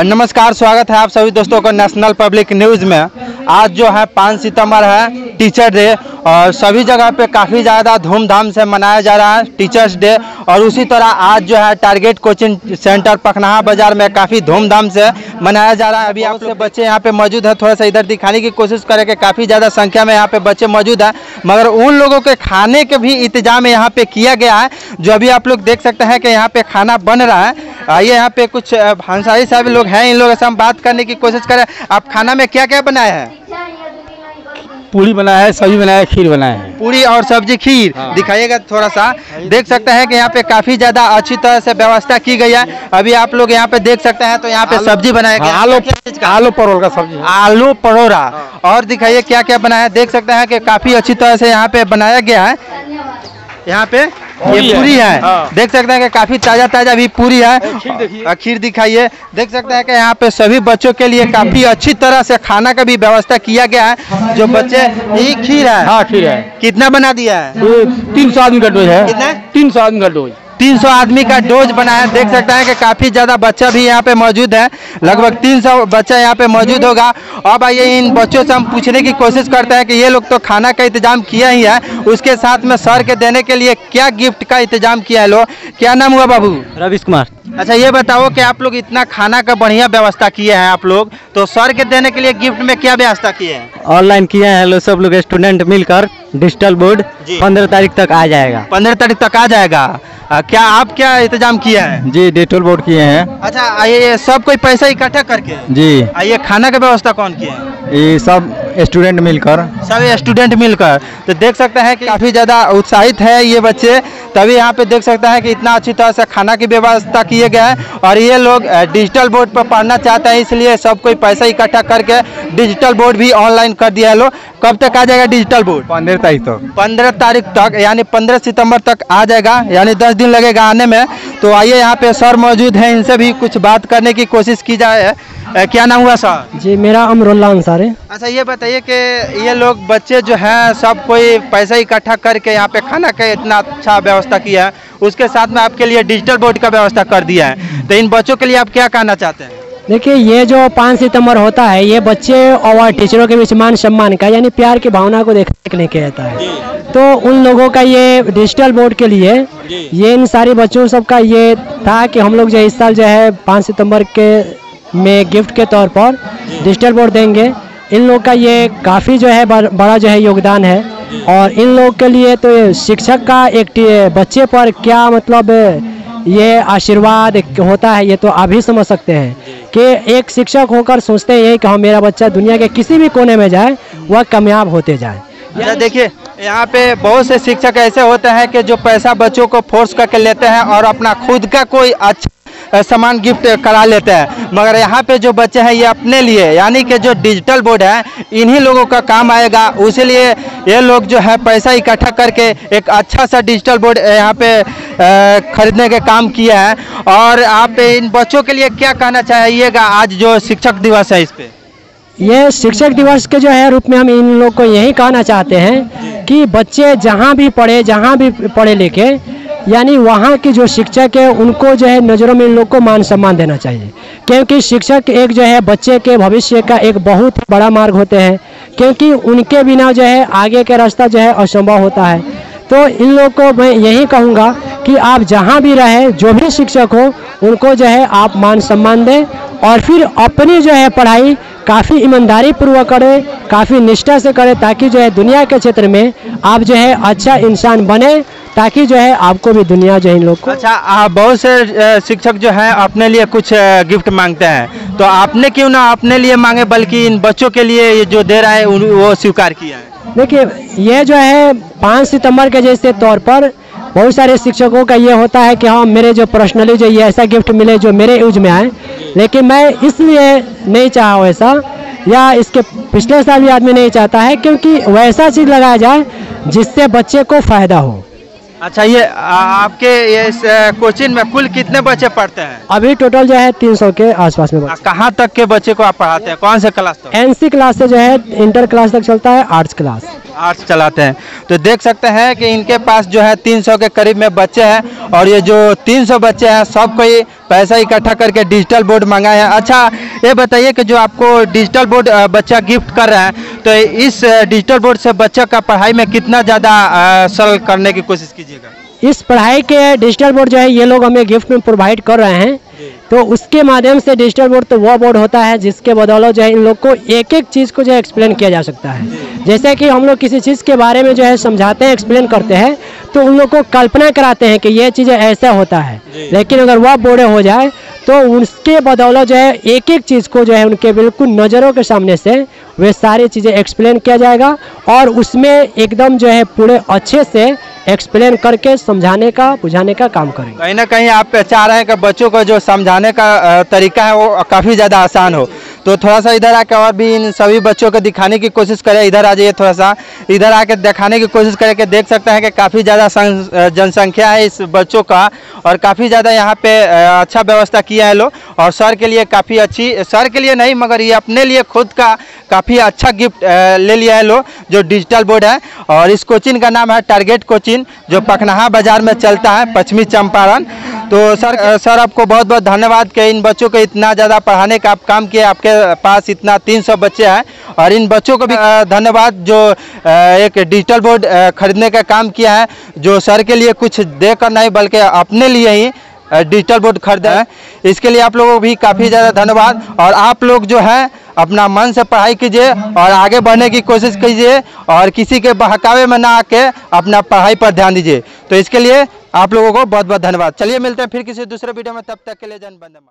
नमस्कार, स्वागत है आप सभी दोस्तों का नेशनल पब्लिक न्यूज़ में। आज जो है पाँच सितंबर है टीचर डे और सभी जगह पे काफ़ी ज़्यादा धूमधाम से मनाया जा रहा है टीचर्स डे और उसी तरह आज जो है टारगेट कोचिंग सेंटर पखनाहा बाज़ार में काफ़ी धूमधाम से मनाया जा रहा है। अभी आप लोग बच्चे यहाँ पे मौजूद है, थोड़ा सा इधर दिखाने की कोशिश करेंगे काफ़ी ज़्यादा संख्या में यहाँ पे बच्चे मौजूद है, मगर उन लोगों के खाने के भी इंतज़ाम यहाँ पे किया गया है, जो अभी आप लोग देख सकते हैं कि यहाँ पे खाना बन रहा है। आइए यहाँ पे कुछ भांसारी साहब लोग हैं इन लोगों से हम बात करने की कोशिश करें। आप खाना में क्या क्या बनाए हैं? पूरी बनाया है सब्ज़ी बनाया है खीर बनाया है। पूरी और सब्ज़ी खीर। हाँ। दिखाइएगा थोड़ा सा। देख सकते हैं कि यहाँ पे काफ़ी ज़्यादा अच्छी तरह से व्यवस्था की गई है। अभी आप लोग यहाँ पे देख सकते हैं तो यहाँ पे सब्ज़ी बनाया गया। है। आलू का? आलू परवल का सब्ज़ी। है। आलू परोरा। और दिखाइए क्या क्या बनाया देख सकते हैं कि काफ़ी अच्छी तरह से यहाँ पे बनाया गया है। यहाँ पे ये पूरी है। हाँ। देख सकते हैं कि काफ़ी ताज़ा ताज़ा भी पूरी है। खीर दिखाइए। देख सकते हैं कि यहाँ पे सभी बच्चों के लिए काफ़ी अच्छी तरह से खाना का भी व्यवस्था किया गया है जो बच्चे ये खीर है। हाँ खीर है। कितना बना दिया है? तीन सौ आदमी का डोज है। कितना? तीन सौ आदमी का डोज। 300 आदमी का डोज बना है देख सकते हैं कि काफ़ी ज़्यादा बच्चा भी यहाँ पे मौजूद है। लगभग 300 बच्चा यहाँ पे मौजूद होगा। अब आइए इन बच्चों से हम पूछने की कोशिश करते हैं कि ये लोग तो खाना का इंतज़ाम किया ही है। उसके साथ में सर के देने के लिए क्या गिफ्ट का इंतज़ाम किया है लोग क्या नाम हुआ बाबू? रविश कुमार। अच्छा ये बताओ कि आप लोग इतना खाना का बढ़िया व्यवस्था किए हैं आप लोग तो सर के देने के लिए गिफ्ट में क्या व्यवस्था किए हैं? ऑनलाइन किए हैं लोग सब लोग स्टूडेंट मिलकर। डिजिटल बोर्ड पंद्रह तारीख तक आ जाएगा। पंद्रह तारीख तक आ जाएगा। आ, क्या आप क्या इंतज़ाम किया है? जी डिजिटल बोर्ड किए हैं। अच्छा ये सब कोई पैसा इकट्ठा करके? जी। ये खाना का व्यवस्था कौन किया है ये सब स्टूडेंट मिलकर। सब स्टूडेंट मिलकर। तो देख सकते हैं कि काफ़ी ज़्यादा उत्साहित है ये बच्चे। तभी यहाँ पे देख सकते हैं कि इतना अच्छी तरह से खाना की व्यवस्था किए गए हैं और ये लोग डिजिटल बोर्ड पर पढ़ना चाहते हैं इसलिए सब कोई पैसा इकट्ठा करके डिजिटल बोर्ड भी ऑनलाइन कर दिया है लोग कब तक आ जाएगा डिजिटल बोर्ड पंद्रह तारीख तक। पंद्रह तारीख तक यानी पंद्रह सितंबर तक आ जाएगा यानी दस दिन लगेगा आने में। तो आइए यहाँ पे सर मौजूद हैं इनसे भी कुछ बात करने की कोशिश की जाए। क्या नाम हुआ सर? जी मेरा अमरुल्ला अंसारी अच्छा ये बताइए कि ये लोग बच्चे जो हैं सब कोई पैसा इकट्ठा करके यहाँ पे खाना का इतना अच्छा व्यवस्था किया है उसके साथ में आपके लिए डिजिटल बोर्ड का व्यवस्था कर दिया है। तो इन बच्चों के लिए आप क्या कहना चाहते हैं? देखिए ये जो पाँच सितंबर होता है ये बच्चे और टीचरों के बीच मान सम्मान का यानी प्यार की भावना को देखने के लिए किया है तो उन लोगों का ये डिजिटल बोर्ड के लिए ये इन सारे बच्चों सबका ये था कि हम लोग जो इस साल जो है पाँच सितंबर के में गिफ्ट के तौर पर डिजिटल बोर्ड देंगे। इन लोग का ये काफ़ी जो है बड़ा जो है योगदान है। और इन लोग के लिए तो शिक्षक का एक बच्चे पर क्या मतलब ये आशीर्वाद होता है ये तो आप ही समझ सकते हैं। कि एक शिक्षक होकर सोचते हैं कि हम मेरा बच्चा दुनिया के किसी भी कोने में जाए, वह कामयाब होते जाए। अच्छा देखिए, यहाँ पे बहुत से शिक्षक ऐसे होते हैं कि जो पैसा बच्चों को फोर्स करके लेते हैं और अपना खुद का कोई अच्छा सामान गिफ्ट करा लेते हैं। मगर यहाँ पे जो बच्चे हैं ये अपने लिए यानी कि जो डिजिटल बोर्ड है इन्हीं लोगों का काम आएगा। उसी उसीलिए ये लोग जो है पैसा इकट्ठा करके एक अच्छा सा डिजिटल बोर्ड यहाँ पे खरीदने के काम किया है। और आप इन बच्चों के लिए क्या कहना चाहिएगा आज जो शिक्षक दिवस है इस पर ये शिक्षक दिवस के जो है रूप में हम इन लोग को यही कहना चाहते हैं कि बच्चे जहाँ भी पढ़े जहाँ भी पढ़े लिखे यानी वहाँ की जो शिक्षक है, उनको जो है नज़रों में इन लोग को मान सम्मान देना चाहिए। क्योंकि शिक्षक एक जो है बच्चे के भविष्य का एक बहुत बड़ा मार्ग होते हैं, क्योंकि उनके बिना जो है आगे का रास्ता जो है असंभव होता है। तो इन लोग को मैं यही कहूँगा कि आप जहाँ भी रहें, जो भी शिक्षक हो, उनको जो है आप मान सम्मान दें और फिर अपनी जो है पढ़ाई काफ़ी ईमानदारी पूर्वक करें, काफ़ी निष्ठा से करें, ताकि जो है दुनिया के क्षेत्र में आप जो है अच्छा इंसान बने ताकि जो है आपको भी दुनिया जो है इन लोग को अच्छा आ, बहुत से शिक्षक जो है अपने लिए कुछ गिफ्ट मांगते हैं। तो आपने क्यों ना अपने लिए मांगे बल्कि इन बच्चों के लिए ये जो दे रहा है वो स्वीकार किया है? देखिए ये जो है पाँच सितंबर के जैसे तौर पर बहुत सारे शिक्षकों का ये होता है कि हाँ मेरे जो पर्सनली जो ये ऐसा गिफ्ट मिले जो मेरे यूज़ में आए। लेकिन मैं इसलिए नहीं चाहा ऐसा या इसके पिछले साल भी आदमी नहीं चाहता है क्योंकि वैसा चीज़ लगाया जाए जिससे बच्चे को फ़ायदा हो। अच्छा ये आ, आपके ये इस, कोचिंग में कुल कितने बच्चे पढ़ते हैं? अभी टोटल जो है तीन सौ के आसपास में कहाँ तक के बच्चे को आप पढ़ाते हैं? कौन से क्लास तक? एनसी क्लास से जो है इंटर क्लास तक चलता है आर्ट्स क्लास। आर्ट्स चलाते हैं। तो देख सकते हैं कि इनके पास जो है 300 के करीब में बच्चे हैं और ये जो 300 बच्चे हैं सब कोई पैसा इकट्ठा करके डिजिटल बोर्ड मंगाए हैं। अच्छा ये बताइए कि जो आपको डिजिटल बोर्ड बच्चा गिफ्ट कर रहे हैं तो इस डिजिटल बोर्ड से बच्चा का पढ़ाई में कितना ज़्यादा सरल करने की कोशिश कीजिएगा? इस पढ़ाई के डिजिटल बोर्ड जो है ये लोग हमें गिफ्ट में प्रोवाइड कर रहे हैं। तो उसके माध्यम से डिजिटल बोर्ड तो वह बोर्ड होता है जिसके बदौलत जो है इन लोग को एक एक चीज़ को जो है एक्सप्लेन किया जा सकता है। जैसे कि हम लोग किसी चीज़ के बारे में जो है समझाते हैं एक्सप्लेन करते हैं तो उन लोग को कल्पना कराते हैं कि ये चीज़ें ऐसा होता है। लेकिन अगर वह बूढ़े हो जाए तो उसके बदौलत जो है एक एक चीज़ को जो है उनके बिल्कुल नज़रों के सामने से वे सारी चीज़ें एक्सप्लेन किया जाएगा और उसमें एकदम जो है पूरे अच्छे से एक्सप्लेन करके समझाने का बुझाने का काम करें कहीं ना कहीं आप चाह रहे हैं कि बच्चों को जो समझाने का तरीका है वो काफ़ी ज़्यादा आसान हो। तो थोड़ा सा इधर आके और भी इन सभी बच्चों को दिखाने की कोशिश करें। इधर आ जाइए थोड़ा सा। इधर आके दिखाने की कोशिश करें कि देख सकते हैं कि काफ़ी ज़्यादा जनसंख्या है इस बच्चों का और काफ़ी ज़्यादा यहाँ पे अच्छा व्यवस्था किया है लोग। और सर के लिए काफ़ी अच्छी, सर के लिए नहीं, मगर ये अपने लिए खुद का काफ़ी अच्छा गिफ्ट ले लिया है लोग, जो डिजिटल बोर्ड है। और इस कोचिंग का नाम है टारगेट कोचिंग जो पखनहा बाज़ार में चलता है, पश्चिमी चंपारण। तो सर सर, आपको बहुत बहुत धन्यवाद कि इन बच्चों को इतना ज़्यादा पढ़ाने का आप काम किए आपके पास इतना 300 बच्चे हैं। और इन बच्चों को भी धन्यवाद, जो एक डिजिटल बोर्ड खरीदने का काम किया है, जो सर के लिए कुछ देकर नहीं, बल्कि अपने लिए ही डिजिटल बोर्ड खरीदा है। इसके लिए आप लोगों को भी काफ़ी ज़्यादा धन्यवाद। और आप लोग जो है अपना मन से पढ़ाई कीजिए और आगे बढ़ने की कोशिश कीजिए और किसी के बहकावे में ना आके अपना पढ़ाई पर ध्यान दीजिए। तो इसके लिए आप लोगों को बहुत बहुत धन्यवाद। चलिए मिलते हैं फिर किसी दूसरे वीडियो में। तब तक के लिए जन बंद।